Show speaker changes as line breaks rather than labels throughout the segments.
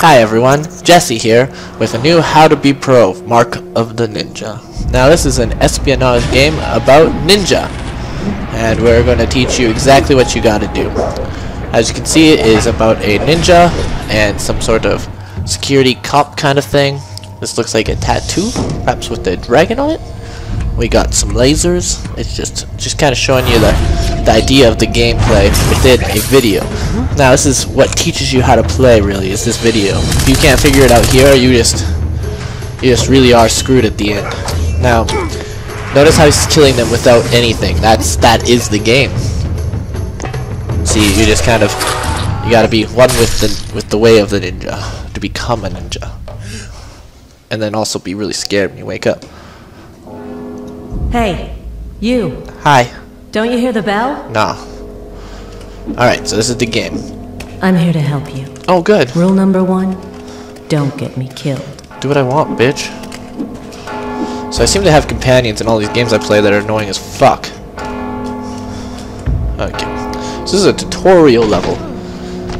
Hi everyone, Jesse here with a new How to Be Pro Mark of the Ninja. Now this is an espionage game about ninja and we're going to teach you exactly what you gotta do. As you can see it is about a ninja and some sort of security cop kind of thing. This looks like a tattoo, perhaps with a dragon on it. We got some lasers. It's just just kind of showing you the, the idea of the gameplay within a video. Now this is what teaches you how to play really, is this video. If you can't figure it out here, you just you just really are screwed at the end. Now, notice how he's killing them without anything. That's that is the game. See, you just kind of you gotta be one with the with the way of the ninja to become a ninja. And then also be really scared when you wake up.
Hey, you.
Hi.
Don't you hear the bell?
No. Alright, so this is the game.
I'm here to help you.
Oh, good.
Rule number one don't get me killed.
Do what I want, bitch. So I seem to have companions in all these games I play that are annoying as fuck. Okay. So this is a tutorial level.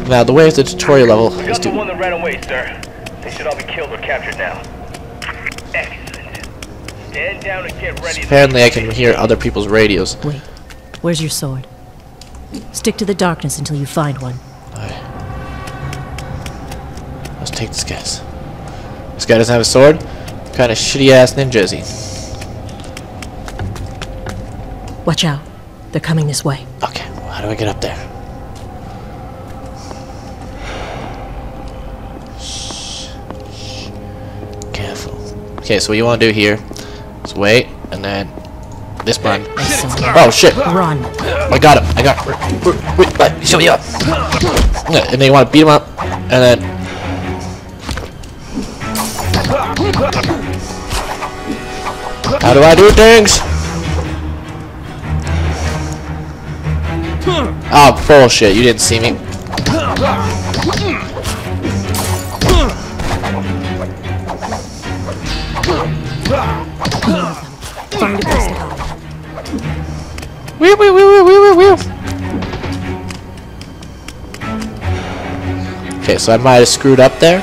Now, the way it's a tutorial level is
Got the one that ran away, sir. They should all be killed or captured now. Excellent. Stand down and get ready.
Apparently I can hear other people's radios.
Wait, where's your sword? Stick to the darkness until you find one.
Alright. Let's take this guy's. This guy doesn't have a sword? What kind of shitty ass ninja is he?
Watch out. They're coming this way.
Okay, well, how do I get up there? Shh, shh. Careful. Okay, so what you want to do here is wait, and then this button. Oh shit!
Run.
I got him! I got him! Wait, wait, wait, show me up! And then you want to beat him up, and then. How do I do things? Oh, bullshit. You didn't see me.
Find a place to hide.
Wheel, wheel, wheel, wheel, wheel, wheel. Okay, so I might have screwed up there.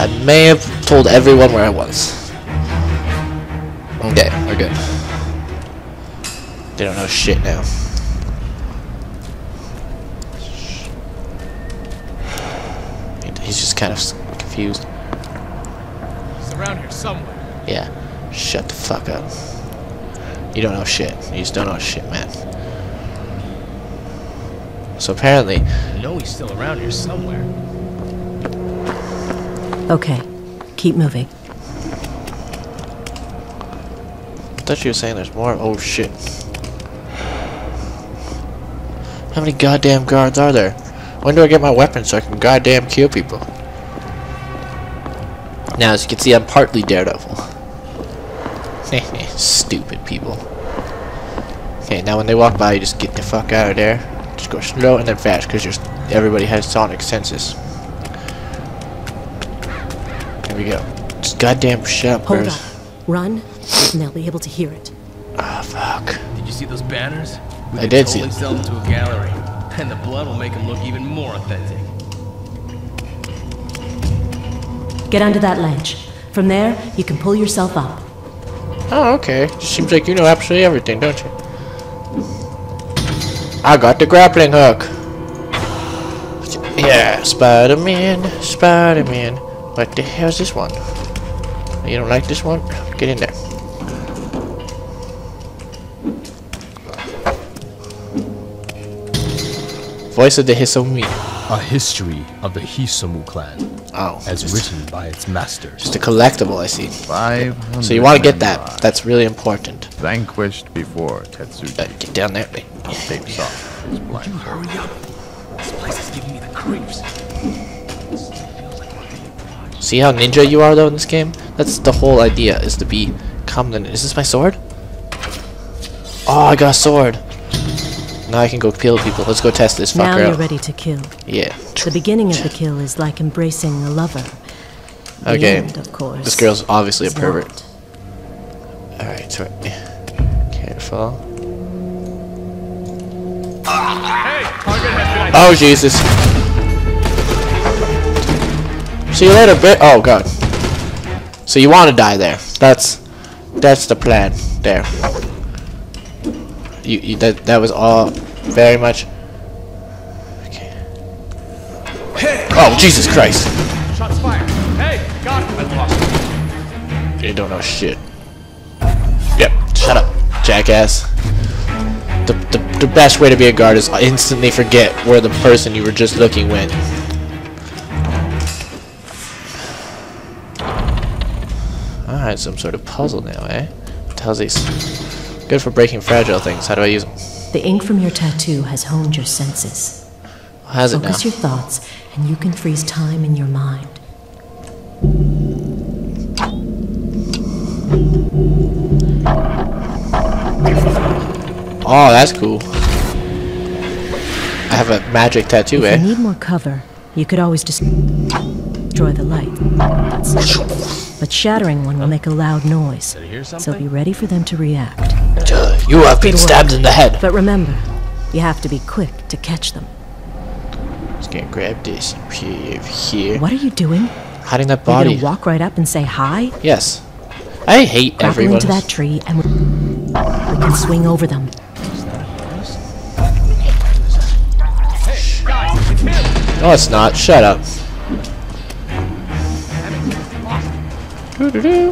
I may have told everyone where I was. Okay, we're good. They don't know shit now. He's just kind of confused.
He's around here somewhere.
Yeah, shut the fuck up. You don't know shit. You just don't know shit, man. So apparently,
I know he's still around here somewhere.
Okay, keep moving.
I thought you were saying there's more. Oh shit. How many goddamn guards are there? When do I get my weapon so I can goddamn kill people? Now, as you can see, I'm partly Daredevil. Stupid people. Okay, now when they walk by, you just get the fuck out of there. Just go slow and then fast, because everybody has sonic senses. There we go. Just goddamn shut up,
Hold
birds.
up. Run, and they'll be able to hear it.
Ah, fuck.
Did you see those banners? We
I did see
totally
them.
sell them to a gallery, and the blood will make them look even more authentic.
Get onto that ledge. From there, you can pull yourself up.
Oh, okay. Seems like you know absolutely everything, don't you? I got the grappling hook. Yeah, Spider-Man, Spider-Man. What the hell's this one? You don't like this one? Get in there. Voice of the Hisomu.
A history of the Hisomu clan,
Oh,
as written by its masters.
just a collectible, I see.
Five
So you want to get that. That's really important.
vanquished before Tetsuji
Uh, get down there. Wait.
takes off his blind.
Hurry up! This place is giving me the creeps.
See how ninja you are though in this game? That's the whole idea, is to be become the Is this my sword? Oh, I got a sword. Now I can go kill people. Let's go test this
Now
fucker
you're
out.
ready to kill.
Yeah.
The beginning of the kill is like embracing a lover. The
Okay.
end, of course.
This girl's obviously a pervert.
not.
Alright, so careful.
Hey, target has been
Oh Jesus. See you later, bit. Oh god. So you want to die there? That's that's the plan. There. You, you that that was all very much. Okay. Oh Jesus Christ!
Shots fired. Hey, got him. I lost.
You don't know shit. Yep. Shut up, jackass. The, the, the best way to be a guard is instantly forget where the person you were just looking went. Alright, some sort of puzzle now, eh? Tells these. Good for breaking fragile things. How do I use them?
The ink from your tattoo has honed your senses.
How's it now?
Focus your thoughts, and you can freeze time in your mind.
Oh, that's cool. I have a magic tattoo,
If
eh?
you need more cover, you could always just destroy the light. But shattering one will make a loud noise.
Did I hear
So be ready for them to react.
You have been stabbed in the head.
But remember, you have to be quick to catch them.
Just gonna grab this and put it over here.
What are you doing?
Hiding that
You're
body.
gonna walk right up and say hi?
Yes. I hate
Grapple
everyone.
into that tree and we can swing over them.
Guys, it's him.
No, it's not. Shut up.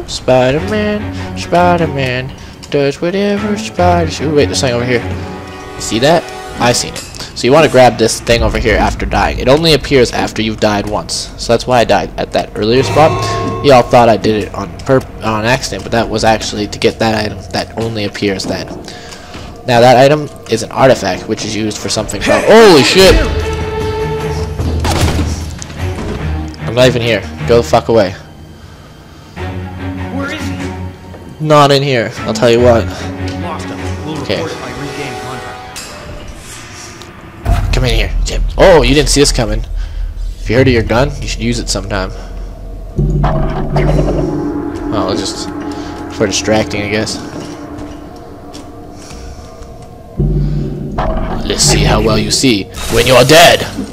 Spider-Man, Spider-Man does whatever spiders. Ooh, wait, there's something over here. You see that? I seen it. So you want to grab this thing over here after dying. It only appears after you've died once. So that's why I died at that earlier spot. Y'all thought I did it on perp on accident, but that was actually to get that item that only appears then. Now that item is an artifact, which is used for something called- Holy shit! I'm not even here. Go the fuck away. Not in here. I'll tell you what. Okay. Come in here, Jim. Oh, you didn't see this coming. If you heard of your gun, you should use it sometime. Oh, it's just for distracting, I guess. Let's see how well you see when you're dead.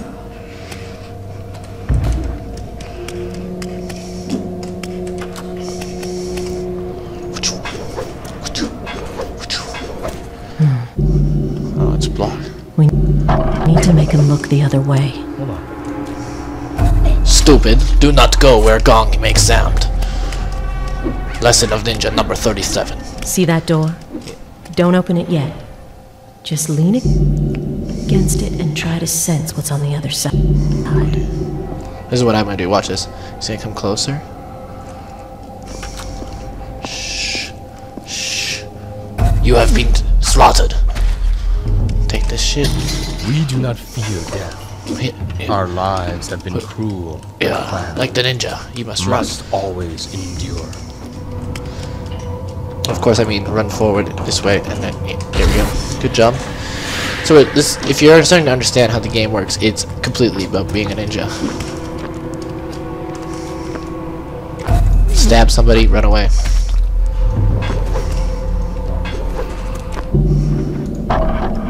Need to make him look the other way.
Stupid. Do not go where gong makes sound. Lesson of Ninja number 37.
See that door? Don't open it yet. Just lean against it and try to sense what's on the other side.
This is what I'm gonna do. Watch this. See it come closer? Shh. Shh. You have been slaughtered. Shit.
We do not fear death.
Yeah,
Our lives have been cruel.
yeah, like the ninja. You must run.
Must always endure.
Of course, I mean run forward this way, and then yeah, there we go. Good job. So it, this, if you're starting to understand how the game works, it's completely about being a ninja. Stab somebody, run away.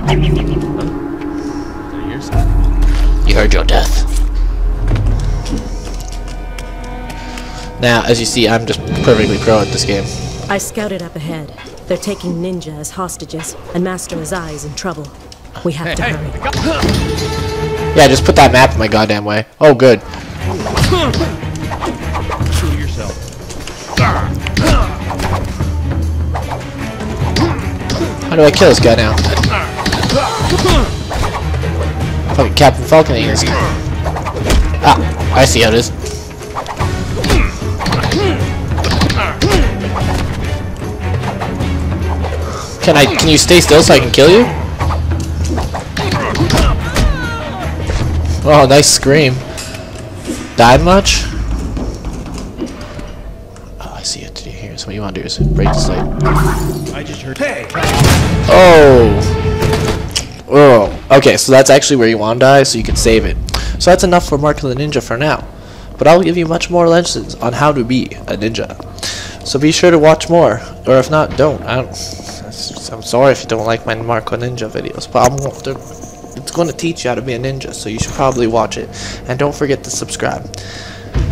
Did I hear something?
You heard your death. Now, as you see, I'm just perfectly pro at this game.
I scouted up ahead. They're taking Ninja as hostages, and Master Azai is in trouble. We have to
Hey,
hurry.
I
Yeah, just put that map in my goddamn way. Oh, good.
Shoot yourself.
How do I kill this guy now? Fucking Captain Falcon this Ah, I see how it is. Can I, can you stay still so I can kill you? Oh, nice scream. Died much? Oh, I see what to do here. So what you want to do is break the slate.
I just heard. Hey!
Oh. Oh. Okay, so that's actually where you want to die, so you can save it. So that's enough for Mark the Ninja for now. But I'll give you much more lessons on how to be a ninja. So be sure to watch more, or if not, don't. I don't. I'm sorry if you don't like my Marco Ninja videos, but I'm, it's going to teach you how to be a ninja, so you should probably watch it. And don't forget to subscribe.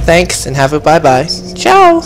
thanks, and have a bye-bye. Ciao!